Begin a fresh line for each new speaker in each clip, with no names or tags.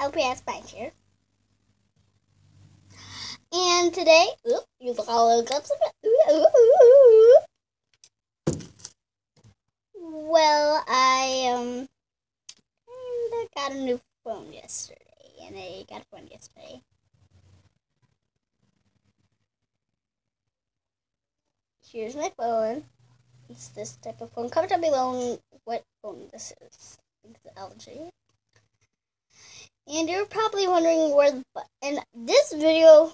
LPS Bike here. And today, oop, you all up some Well, I um kinda got a new phone yesterday, and I got a phone yesterday. Here's my phone. It's this type of phone. Comment down below what phone this is. I it's LG. And you're probably wondering where the and this video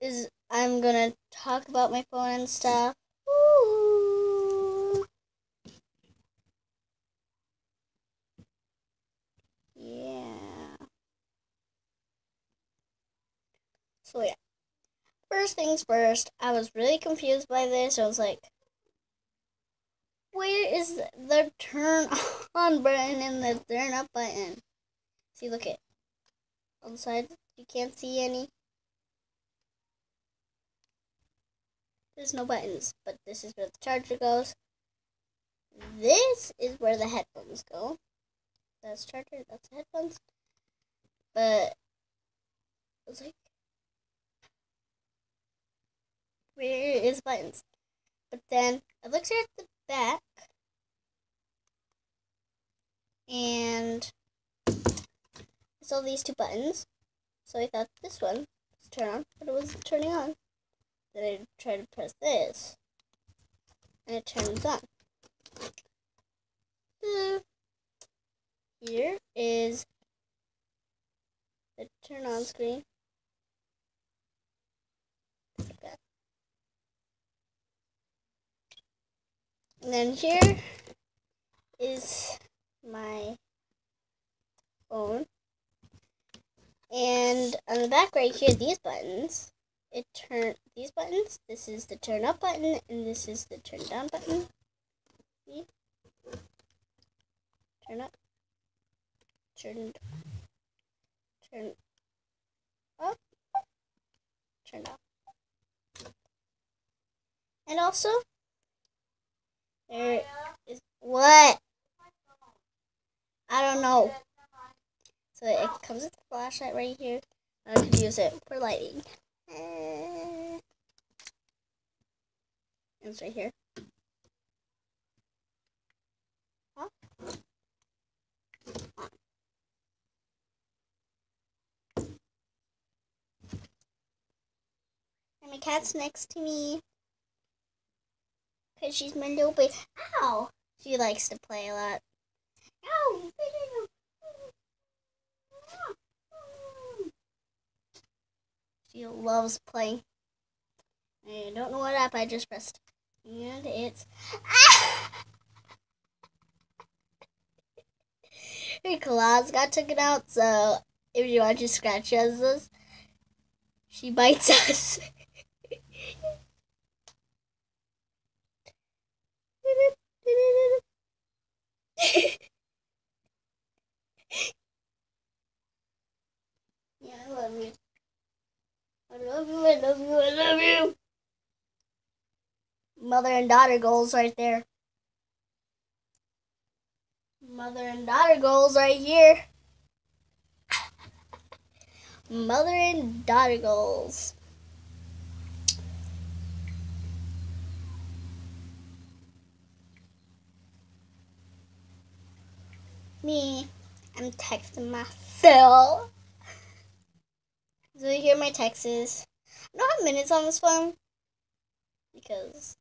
is I'm gonna talk about my phone and stuff. Ooh. Yeah. So yeah. First things first, I was really confused by this. I was like, where is the turn on button and the turn up button? See, look at on the side. You can't see any. There's no buttons, but this is where the charger goes. This is where the headphones go. That's charger, that's headphones. But it's like where is buttons? But then I looked at the back and saw these two buttons. So I thought this one was turn on, but it wasn't turning on. Then I tried to press this and it turns on. So here is the turn on screen. And then here is my phone. And on the back right here, these buttons, it turn these buttons. This is the turn up button, and this is the turn down button. See? Turn up, turn, turn up, turn up. And also, there is what? I don't know. So it comes with flashlight right here. I could use it for lighting. It's right here. And my cat's next to me. Because she's my little baby. Ow! She likes to play a lot. Ow! She loves playing. I don't know what app I just pressed. And it's... Her claws got taken out, so if you want to scratch us, she bites us. yeah, I love you. I love you, I love you, I love you. Mother and daughter goals right there. Mother and daughter goals right here. Mother and daughter goals. Me, I'm texting myself. Do you hear my texts? I don't have minutes on this phone because.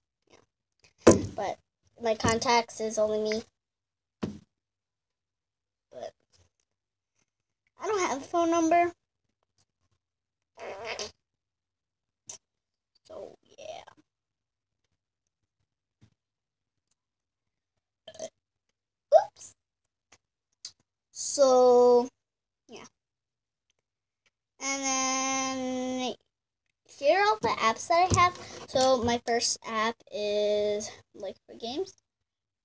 But my contacts is only me. But I don't have a phone number. So, yeah. Oops. So, yeah. And then all the apps that I have. So my first app is like for games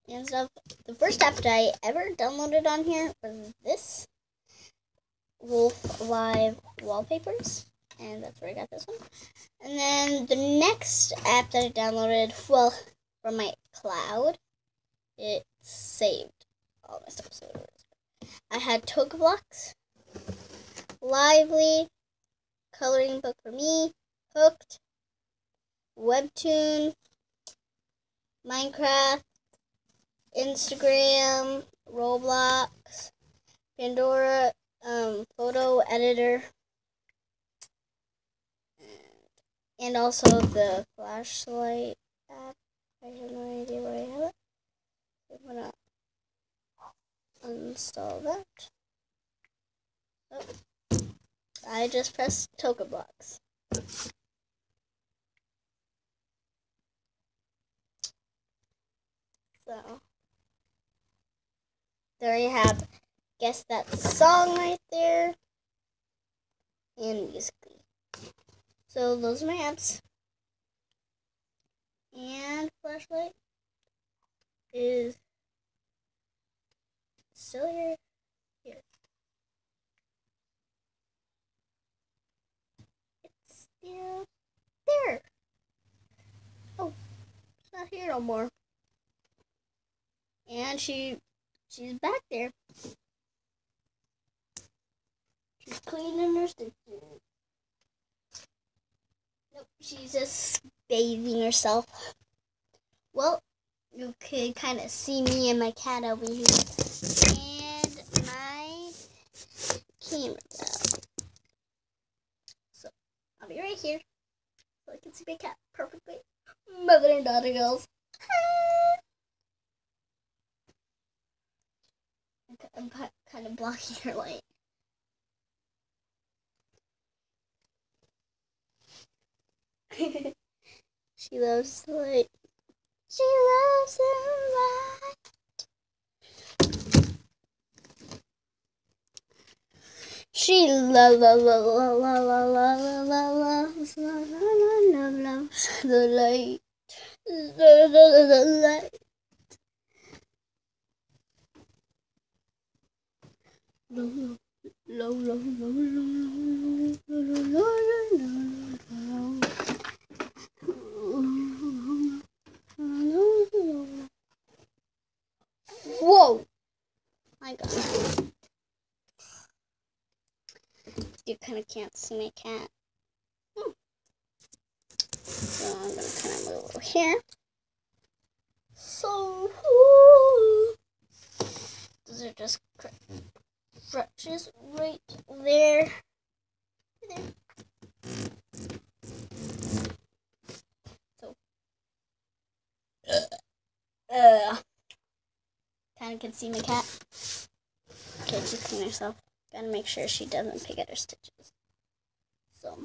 and stuff. The first app that I ever downloaded on here was this Wolf Live Wallpapers. And that's where I got this one. And then the next app that I downloaded, well, from my cloud, it saved all my stuff. So I had Toca Blocks, Lively, Coloring Book for Me, Hooked, Webtoon, Minecraft, Instagram, Roblox, Pandora, um, photo editor, and also the flashlight app. I have no idea where I have it. I'm gonna uninstall that. Oh. I just pressed Toca Blocks. So there you have guess that song right there and Musical.ly. So those are my apps. And flashlight is still here. Here. It's still there. Oh, it's not here no more. And she she's back there. She's cleaning her stitches. Nope, she's just bathing herself. Well, you could kind of see me and my cat over here. And my camera So, I'll be right here. So I can see my cat perfectly. Mother and daughter girls. I'm kind of blocking her light. she loves the light. She loves the light. She la la la la la la la la la loves la la la la loves the light. The, the, the light. Whoa! My God. You kind of can't see my cat. So I'm gonna kind of move over here. So, those are just crutches right there. there. So, uh, kind of can see my cat. Okay, she's clean herself. Gotta make sure she doesn't pick at her stitches. So,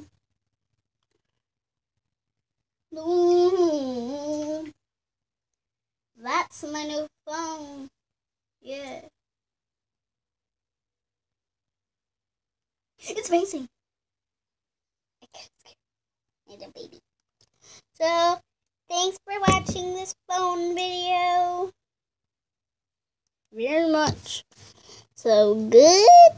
that's my new phone. Yeah. It's amazing. I can't baby. So, thanks for watching this phone video. Very much. So, goodbye.